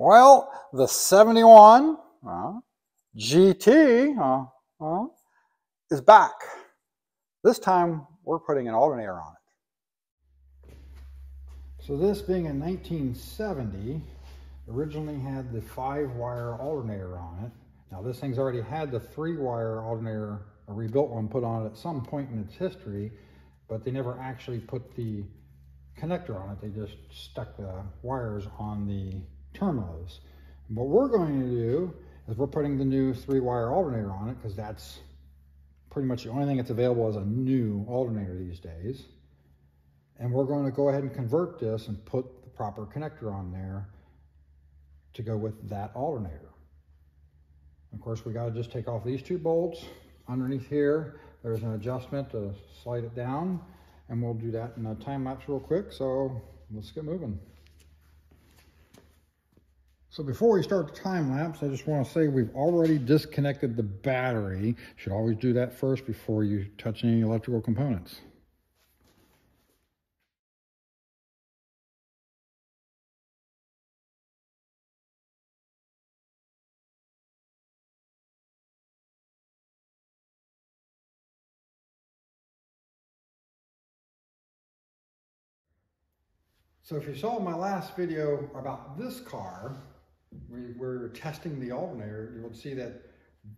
Well, the 71 uh, GT uh, uh, is back. This time we're putting an alternator on it. So this being a 1970, originally had the five wire alternator on it. Now this thing's already had the three wire alternator, a rebuilt one put on it at some point in its history, but they never actually put the connector on it. They just stuck the wires on the terminals. what we're going to do is we're putting the new three wire alternator on it because that's pretty much the only thing that's available as a new alternator these days. And we're going to go ahead and convert this and put the proper connector on there to go with that alternator. Of course, we got to just take off these two bolts underneath here. There's an adjustment to slide it down and we'll do that in a time lapse real quick. So let's get moving. So before we start the time lapse, I just want to say we've already disconnected the battery. Should always do that first before you touch any electrical components. So if you saw my last video about this car, we were testing the alternator, you would see that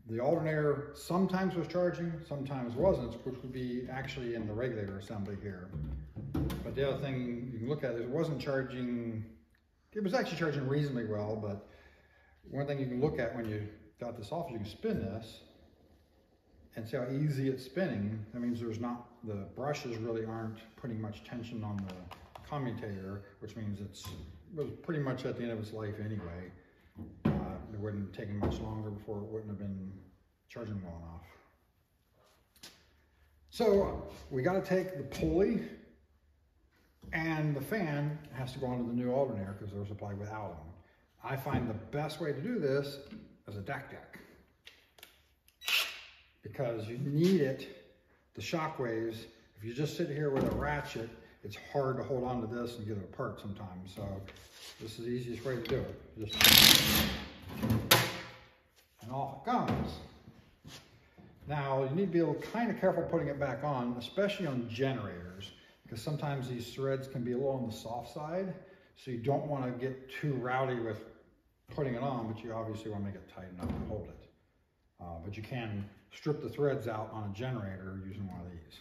the alternator sometimes was charging, sometimes wasn't, which would be actually in the regulator assembly here. But the other thing you can look at is it wasn't charging, it was actually charging reasonably well, but one thing you can look at when you got this off, you can spin this and see how easy it's spinning. That means there's not, the brushes really aren't putting much tension on the commutator, which means it's it was pretty much at the end of its life anyway. Uh, it wouldn't have taken much longer before it wouldn't have been charging well enough. So we got to take the pulley and the fan has to go onto the new alternator because they're supplied without them. I find the best way to do this is a deck deck because you need it, the shock waves. If you just sit here with a ratchet, it's hard to hold on to this and get it apart sometimes. So this is the easiest way to do it. Just and off it comes. Now you need to be a little kind of careful putting it back on, especially on generators, because sometimes these threads can be a little on the soft side. So you don't want to get too rowdy with putting it on, but you obviously want to make it tight enough to hold it. Uh, but you can strip the threads out on a generator using one of these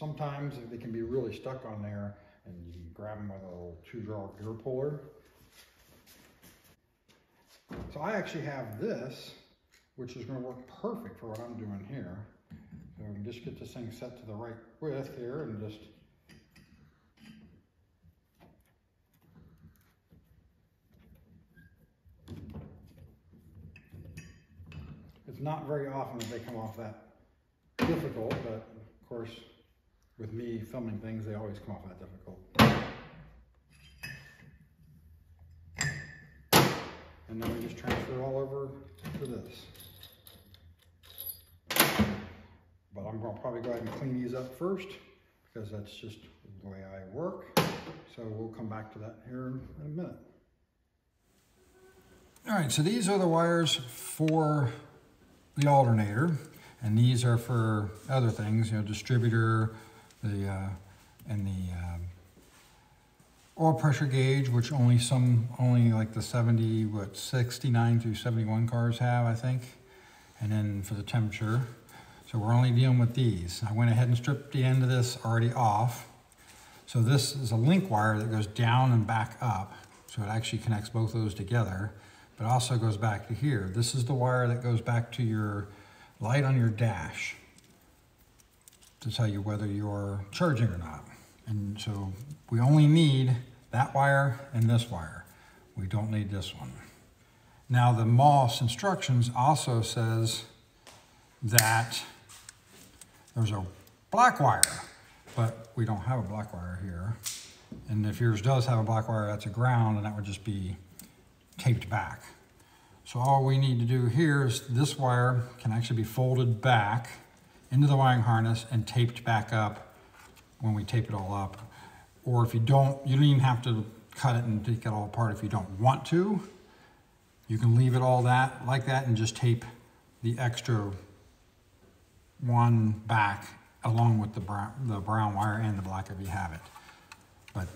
sometimes they can be really stuck on there and you can grab them with a little two jaw gear puller. So I actually have this, which is gonna work perfect for what I'm doing here. So we can just get this thing set to the right width here and just It's not very often that they come off that difficult, but of course, with me filming things, they always come off that difficult. And then we just transfer all over to this. But I'm gonna probably go ahead and clean these up first because that's just the way I work. So we'll come back to that here in a minute. All right, so these are the wires for the alternator, and these are for other things, you know, distributor, the uh, and the um, oil pressure gauge, which only some, only like the 70, what, 69 through 71 cars have, I think. And then for the temperature. So we're only dealing with these. I went ahead and stripped the end of this already off. So this is a link wire that goes down and back up. So it actually connects both those together, but also goes back to here. This is the wire that goes back to your light on your dash to tell you whether you're charging or not. And so we only need that wire and this wire. We don't need this one. Now the Moss instructions also says that there's a black wire, but we don't have a black wire here. And if yours does have a black wire, that's a ground and that would just be taped back. So all we need to do here is this wire can actually be folded back into the wiring harness and taped back up when we tape it all up. or if you don't, you don't even have to cut it and take it all apart if you don't want to. You can leave it all that like that and just tape the extra one back along with the brown, the brown wire and the black if you have it. But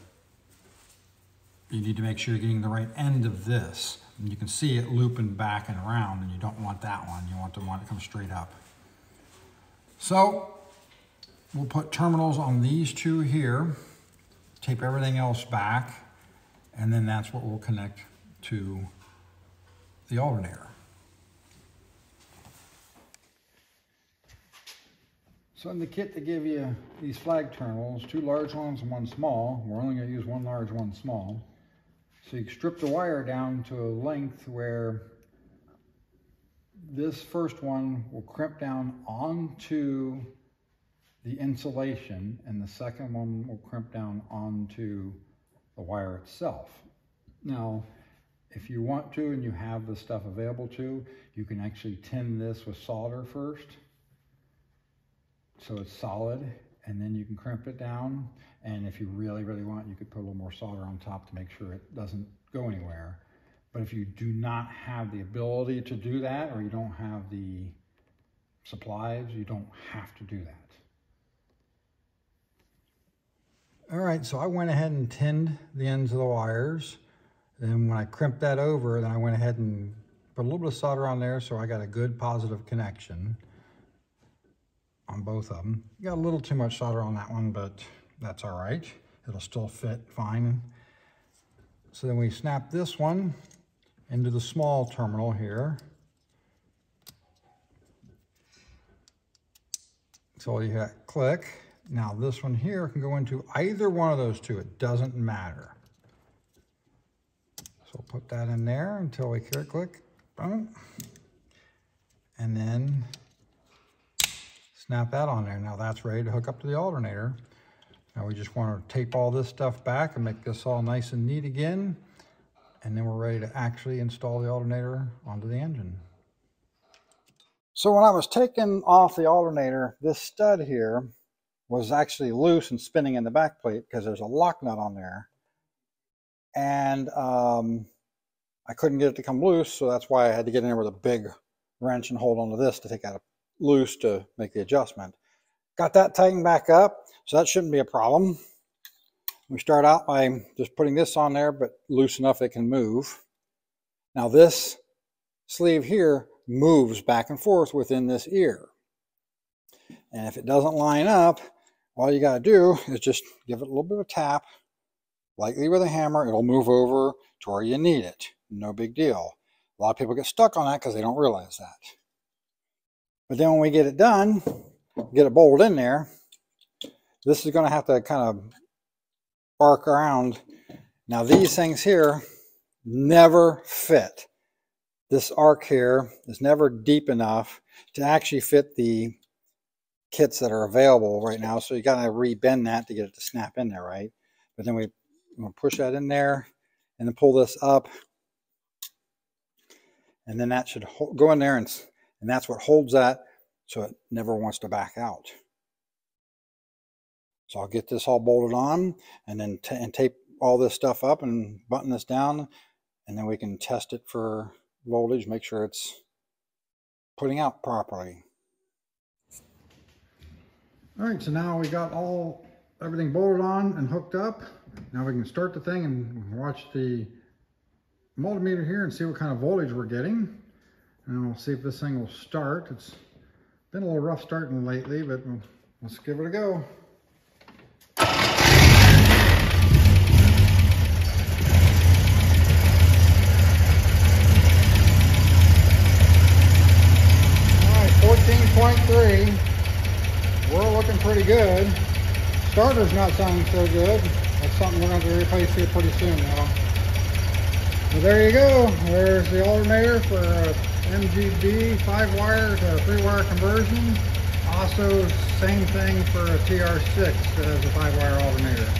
you need to make sure you're getting the right end of this. And you can see it looping back and around and you don't want that one. You want the one that comes straight up. So we'll put terminals on these two here, tape everything else back, and then that's what we'll connect to the alternator. So in the kit they give you these flag terminals, two large ones and one small. We're only going to use one large, one small. So you strip the wire down to a length where this first one will crimp down onto the insulation and the second one will crimp down onto the wire itself. Now, if you want to and you have the stuff available to, you can actually tin this with solder first so it's solid and then you can crimp it down. And if you really, really want, you could put a little more solder on top to make sure it doesn't go anywhere. But if you do not have the ability to do that or you don't have the supplies, you don't have to do that. All right, so I went ahead and tinned the ends of the wires. Then when I crimped that over, then I went ahead and put a little bit of solder on there so I got a good positive connection on both of them. Got a little too much solder on that one, but that's all right. It'll still fit fine. So then we snap this one into the small terminal here. So you hit click. Now this one here can go into either one of those two. It doesn't matter. So we'll put that in there until we click, click, boom. And then snap that on there. Now that's ready to hook up to the alternator. Now we just want to tape all this stuff back and make this all nice and neat again. And then we're ready to actually install the alternator onto the engine. So when I was taking off the alternator, this stud here was actually loose and spinning in the back plate because there's a lock nut on there. And um, I couldn't get it to come loose, so that's why I had to get in there with a big wrench and hold onto this to take out loose to make the adjustment. Got that tightened back up, so that shouldn't be a problem. We start out by just putting this on there, but loose enough it can move. Now this sleeve here moves back and forth within this ear. And if it doesn't line up, all you got to do is just give it a little bit of a tap, lightly with a hammer. It'll move over to where you need it. No big deal. A lot of people get stuck on that because they don't realize that. But then when we get it done, get it bolted in there, this is going to have to kind of arc around. Now these things here never fit. This arc here is never deep enough to actually fit the kits that are available right now. So you got to rebend that to get it to snap in there, right? But then we push that in there and then pull this up. And then that should go in there and and that's what holds that so it never wants to back out. So I'll get this all bolted on and then and tape all this stuff up and button this down and then we can test it for voltage, make sure it's putting out properly. All right, so now we got all everything bolted on and hooked up. Now we can start the thing and watch the multimeter here and see what kind of voltage we're getting. And we'll see if this thing will start. It's been a little rough starting lately, but let's give it a go. All right, 14.3. We're looking pretty good. Starter's not sounding so good. That's something we're going to replace here pretty soon now. There you go. There's the alternator for MGB five wire to three wire conversion. Also same thing for a TR6 as a five wire alternator.